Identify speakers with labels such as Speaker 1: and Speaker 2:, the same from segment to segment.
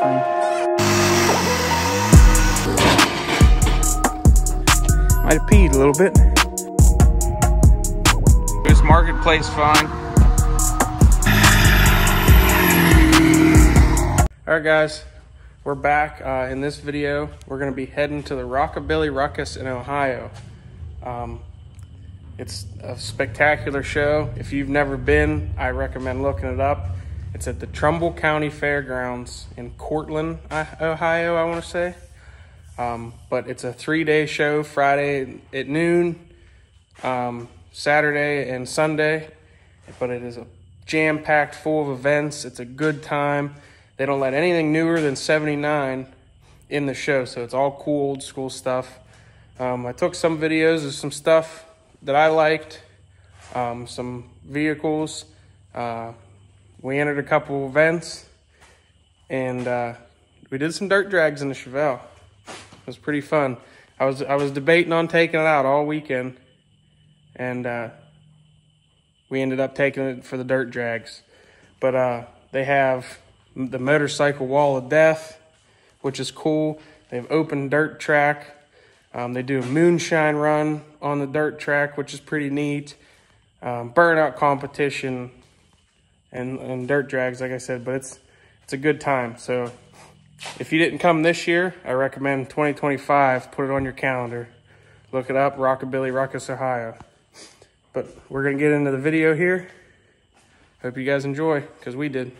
Speaker 1: Might have peed a little bit. This marketplace fine. All right, guys, we're back. Uh, in this video, we're gonna be heading to the Rockabilly Ruckus in Ohio. Um, it's a spectacular show. If you've never been, I recommend looking it up. It's at the Trumbull County Fairgrounds in Cortland, Ohio, I want to say. Um, but it's a three day show Friday at noon, um, Saturday, and Sunday. But it is a jam packed full of events. It's a good time. They don't let anything newer than 79 in the show, so it's all cool, old school stuff. Um, I took some videos of some stuff that I liked, um, some vehicles. Uh, we entered a couple events, and uh, we did some dirt drags in the Chevelle. It was pretty fun. I was I was debating on taking it out all weekend, and uh, we ended up taking it for the dirt drags. But uh, they have the motorcycle wall of death, which is cool. They have open dirt track. Um, they do a moonshine run on the dirt track, which is pretty neat. Um, burnout competition and, and dirt drags, like I said, but it's it's a good time. So if you didn't come this year, I recommend 2025. Put it on your calendar. Look it up, Rockabilly Ruckus, Ohio. But we're gonna get into the video here. Hope you guys enjoy, because we did.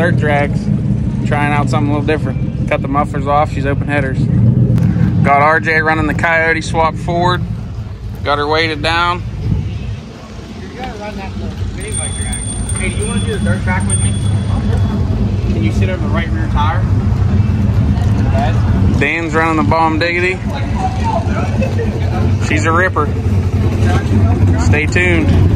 Speaker 2: Dirt drags, trying out something a little different. Cut the mufflers off, she's open headers. Got RJ running the Coyote swap forward. Got her weighted down.
Speaker 3: You gotta run that drag. Hey, do you want to do the dirt track with me? Can you sit on the right rear tire?
Speaker 2: Dan's running the bomb diggity. She's a ripper. Stay tuned.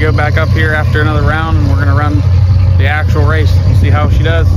Speaker 2: Go back up here after another round and we're gonna run the actual race and see how she does.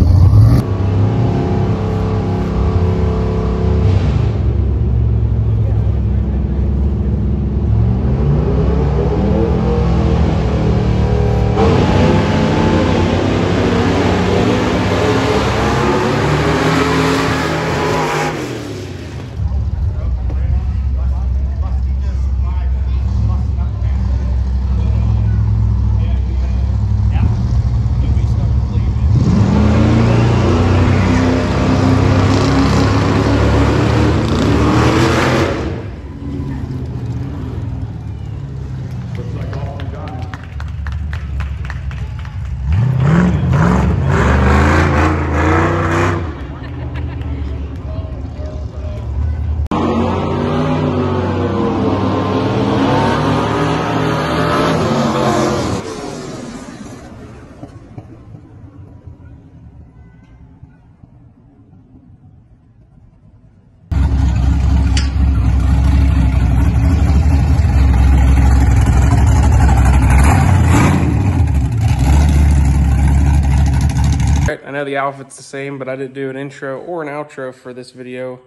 Speaker 1: I the outfit's the same, but I didn't do an intro or an outro for this video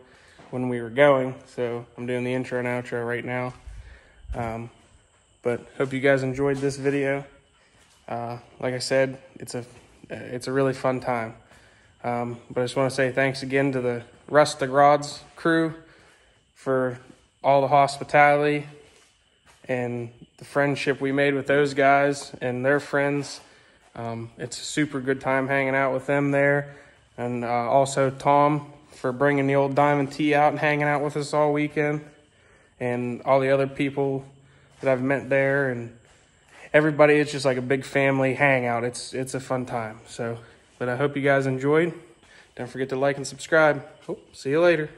Speaker 1: when we were going. So I'm doing the intro and outro right now. Um, but hope you guys enjoyed this video. Uh, like I said, it's a it's a really fun time. Um, but I just want to say thanks again to the Rust the Rods crew for all the hospitality and the friendship we made with those guys and their friends. Um, it's a super good time hanging out with them there. And uh, also Tom for bringing the old Diamond T out and hanging out with us all weekend. And all the other people that I've met there and everybody. It's just like a big family hangout. It's, it's a fun time. So, but I hope you guys enjoyed. Don't forget to like and subscribe. Oh, see you later.